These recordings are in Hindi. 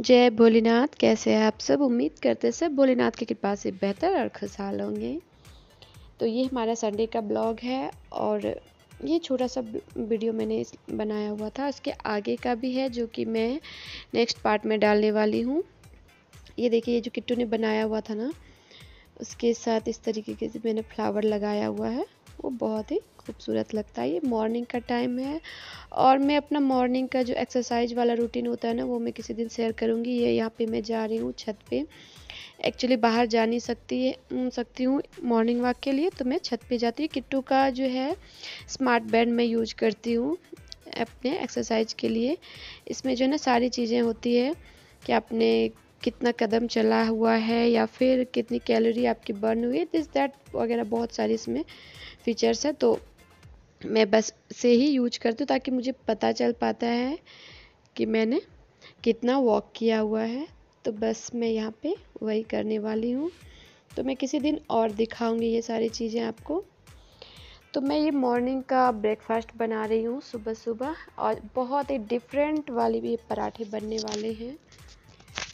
जय भोलेनाथ, कैसे हैं आप सब? उम्मीद करते सब भोलेनाथ की कृपा से बेहतर और खुशहाल होंगे। तो ये हमारा संडे का ब्लॉग है और ये छोटा सा वीडियो मैंने बनाया हुआ था। उसके आगे का भी है, जो कि मैं नेक्स्ट पार्ट में डालने वाली हूँ। ये देखिए, ये जो किट्टू ने बनाया हुआ था ना, उसके साथ इस तरीके से मैंने फ्लावर लगाया हुआ है। वो बहुत ही खूबसूरत लगता है। ये मॉर्निंग का टाइम है और मैं अपना मॉर्निंग का जो एक्सरसाइज वाला रूटीन होता है ना, वो मैं किसी दिन शेयर करूँगी। ये यहाँ पे मैं जा रही हूँ छत पे। एक्चुअली बाहर जा नहीं सकती है सकती हूँ मॉर्निंग वॉक के लिए तो मैं छत पे जाती हूँ। किट्टू का जो है स्मार्ट बैंड मैं यूज़ करती हूँ अपने एक्सरसाइज के लिए। इसमें जो है ना सारी चीज़ें होती है कि आपने कितना कदम चला हुआ है या फिर कितनी कैलोरी आपकी बर्न हुई है। दिस दैट वगैरह बहुत सारी इसमें फीचर्स है तो मैं बस से ही यूज़ करती हूँ ताकि मुझे पता चल पाता है कि मैंने कितना वॉक किया हुआ है। तो बस मैं यहाँ पे वही करने वाली हूँ। तो मैं किसी दिन और दिखाऊँगी ये सारी चीज़ें आपको। तो मैं ये मॉर्निंग का ब्रेकफास्ट बना रही हूँ सुबह सुबह और बहुत ही डिफरेंट वाले भी पराठे बनने वाले हैं।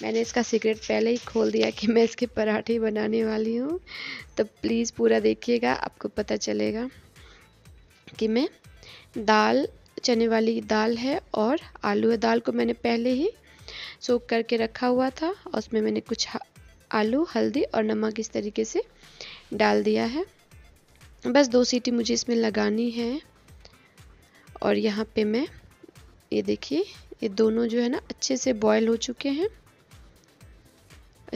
मैंने इसका सीक्रेट पहले ही खोल दिया कि मैं इसके पराठे बनाने वाली हूँ। तो प्लीज़ पूरा देखिएगा, आपको पता चलेगा कि मैं दाल, चने वाली दाल है और आलू है। दाल को मैंने पहले ही सोख करके रखा हुआ था और उसमें मैंने कुछ आलू, हल्दी और नमक इस तरीके से डाल दिया है। बस दो सीटी मुझे इसमें लगानी है और यहाँ पे मैं, ये देखिए, ये दोनों जो है ना अच्छे से बॉयल हो चुके हैं।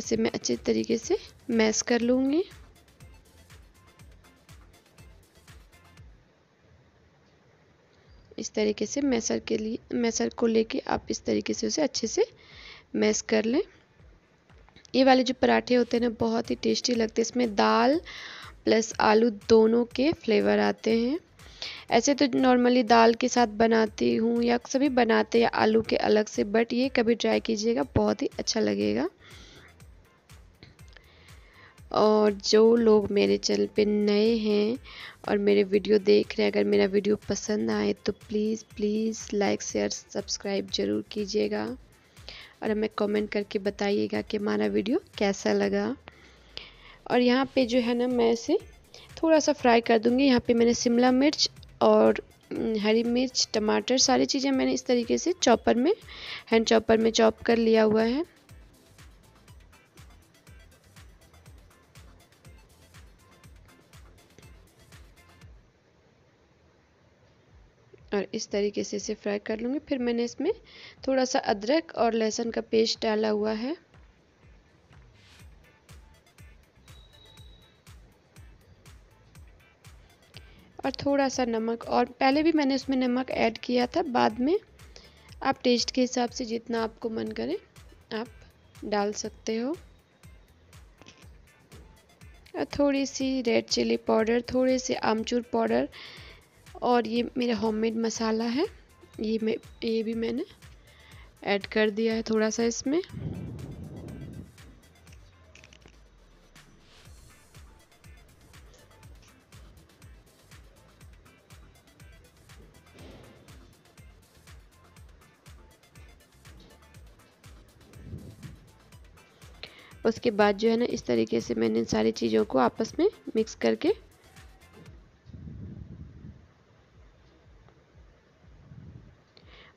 इसे मैं अच्छे तरीके से मैश कर लूँगी। इस तरीके से मैसर के लिए मैसर को लेके आप इस तरीके से उसे अच्छे से मैश कर लें। ये वाले जो पराठे होते हैं ना, बहुत ही टेस्टी लगते हैं। इसमें दाल प्लस आलू दोनों के फ्लेवर आते हैं। ऐसे तो नॉर्मली दाल के साथ बनाती हूँ या सभी बनाते हैं आलू के अलग से, बट ये कभी ट्राई कीजिएगा, बहुत ही अच्छा लगेगा। और जो लोग मेरे चैनल पे नए हैं और मेरे वीडियो देख रहे हैं, अगर मेरा वीडियो पसंद आए तो please please like, share, subscribe ज़रूर कीजिएगा। और हमें कमेंट करके बताइएगा कि हमारा वीडियो कैसा लगा। और यहाँ पे जो है ना, मैं इसे थोड़ा सा फ्राई कर दूँगी। यहाँ पे मैंने शिमला मिर्च और हरी मिर्च, टमाटर सारी चीज़ें मैंने इस तरीके से चॉपर में, हैंड चॉपर में चॉप कर लिया हुआ है। और इस तरीके से इसे फ्राई कर लूँगी। फिर मैंने इसमें थोड़ा सा अदरक और लहसुन का पेस्ट डाला हुआ है। और थोड़ा सा नमक और पहले भी मैंने उसमें नमक ऐड किया था, बाद में आप टेस्ट के हिसाब से जितना आपको मन करे, आप डाल सकते हो। और थोड़ी सी रेड चिली पाउडर थोड़े से आमचूर पाउडर और ये मेरा होममेड मसाला है। ये मैं, ये भी मैंने ऐड कर दिया है थोड़ा सा इसमें। उसके बाद जो है ना, इस तरीके से मैंने इन सारी चीज़ों को आपस में मिक्स करके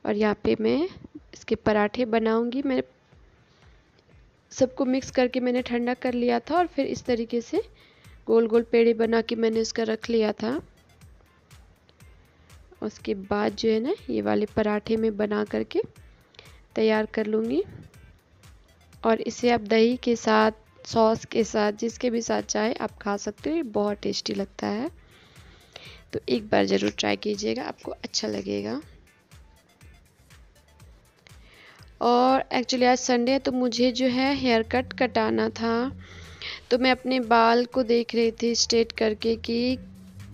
और यहाँ पे मैं इसके पराठे बनाऊँगी। मैं सबको मिक्स करके मैंने ठंडा कर लिया था और फिर इस तरीके से गोल गोल पेड़े बना के मैंने इसका रख लिया था। उसके बाद जो है ना, ये वाले पराठे में बना करके तैयार कर लूँगी। और इसे आप दही के साथ, सॉस के साथ, जिसके भी साथ चाहे आप खा सकते हो बहुत टेस्टी लगता है। तो एक बार ज़रूर ट्राई कीजिएगा, आपको अच्छा लगेगा। और एक्चुअली आज संडे है तो मुझे जो है हेयर कट कटाना था। तो मैं अपने बाल को देख रही थी स्ट्रेट करके कि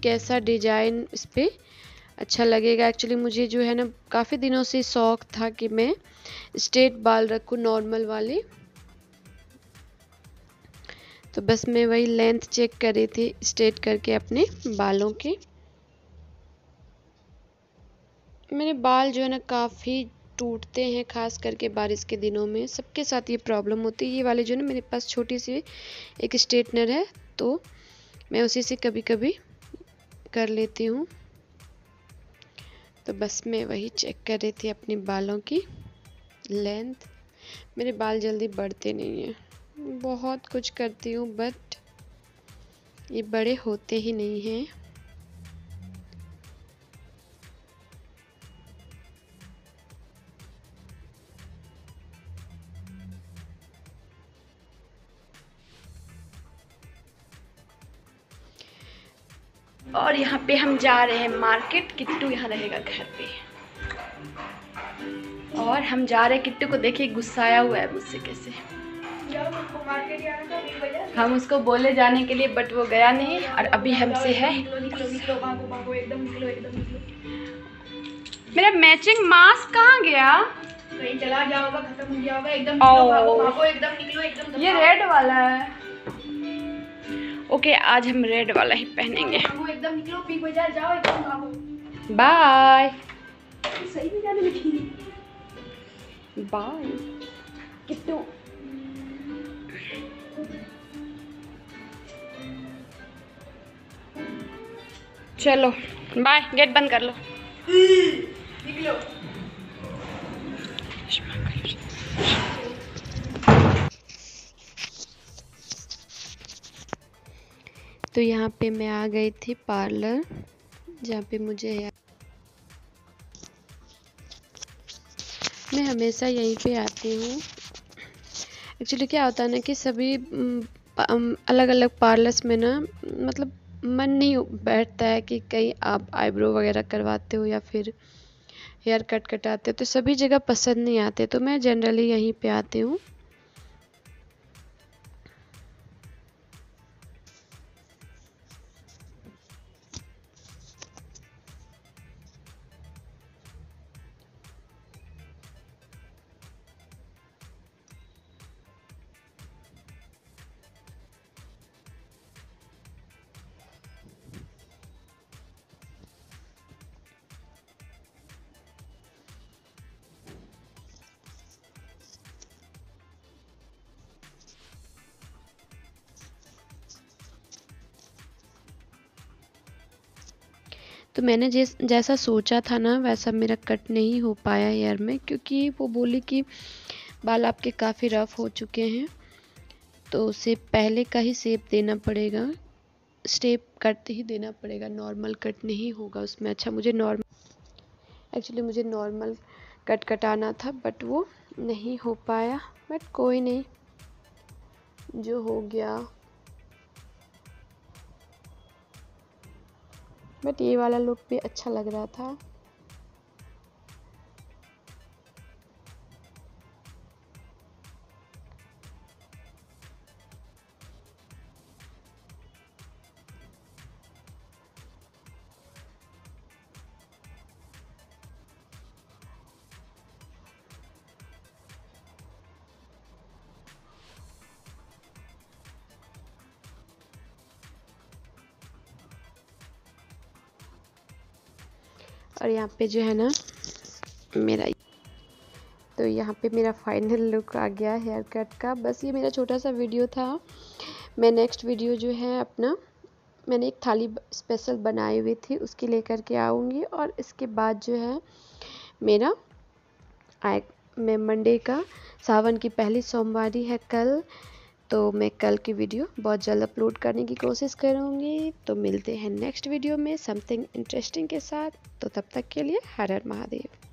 कैसा डिज़ाइन इस पर अच्छा लगेगा। एक्चुअली मुझे जो है ना, काफ़ी दिनों से शौक था कि मैं स्ट्रेट बाल रखूँ नॉर्मल वाले। तो बस मैं वही लेंथ चेक कर रही थी स्ट्रेट करके अपने बालों के। मेरे बाल जो है ना, काफ़ी टूटते हैं, खास करके बारिश के दिनों में। सबके साथ ये प्रॉब्लम होती है। ये वाले जो ना, मेरे पास छोटी सी एक स्ट्रेटनर है तो मैं उसी से कभी कभी कर लेती हूँ। तो बस मैं वही चेक कर रही थी अपने बालों की लेंथ मेरे बाल जल्दी बढ़ते नहीं हैं। बहुत कुछ करती हूँ बट ये बड़े होते ही नहीं हैं। और यहाँ पे हम जा रहे हैं मार्केट। किट्टू यहाँ रहेगा घर पे। और हम जा रहे हैं किट्टू को देखिए गुस्साया हुआ है मुझसे कैसे। हम उसको बोले जाने के लिए बट वो गया नहीं और अभी हमसे है। मेरा मैचिंग मास्क कहाँ गया? कहीं चला जाओगा खत्म हो भागो भागो एकदम एकदम ये रेड वाला है। ओके आज हम रेड वाला ही पहनेंगे। एकदम निकलो बिग बाज़ार जाओ एकदम भागो बाय सही में जाने लगी बाय चलो बाय गेट बंद कर लो। निकलो। तो यहाँ पे मैं आ गई थी पार्लर, जहाँ पे मुझे मैं हमेशा यहीं पे आती हूँ। एक्चुअली क्या होता है ना कि सभी अलग अलग पार्लर्स में ना मतलब मन नहीं बैठता है कि कहीं आप आईब्रो वगैरह करवाते हो या फिर हेयर कट कटाते हो तो सभी जगह पसंद नहीं आते तो मैं जनरली यहीं पे आती हूँ। तो मैंने जैस, जैसा सोचा था ना, वैसा मेरा कट नहीं हो पाया हेयर में, क्योंकि वो बोली कि बाल आपके काफ़ी रफ़ हो चुके हैं तो उसे पहले का ही सेप देना पड़ेगा। स्टेप कट ही देना पड़ेगा नॉर्मल कट नहीं होगा उसमें। अच्छा मुझे नॉर्मल एक्चुअली मुझे नॉर्मल कट कटाना था बट वो नहीं हो पाया। बट कोई नहीं, जो हो गया। बट ये वाला लुक भी अच्छा लग रहा था। और यहाँ पे जो है ना, मेरा तो यहाँ पे मेरा फाइनल लुक आ गया हेयर कट का। बस ये मेरा छोटा सा वीडियो था। मैं नेक्स्ट वीडियो जो है अपना, मैंने एक थाली स्पेशल बनाई हुई थी, उसकी लेकर के आऊँगी। और इसके बाद जो है, मेरा आए मैं मंडे का, सावन की पहली सोमवारी है कल। तो मैं कल की वीडियो बहुत जल्द अपलोड करने की कोशिश करूँगी। तो मिलते हैं नेक्स्ट वीडियो में समथिंग इंटरेस्टिंग के साथ। तो तब तक के लिए हर हर महादेव।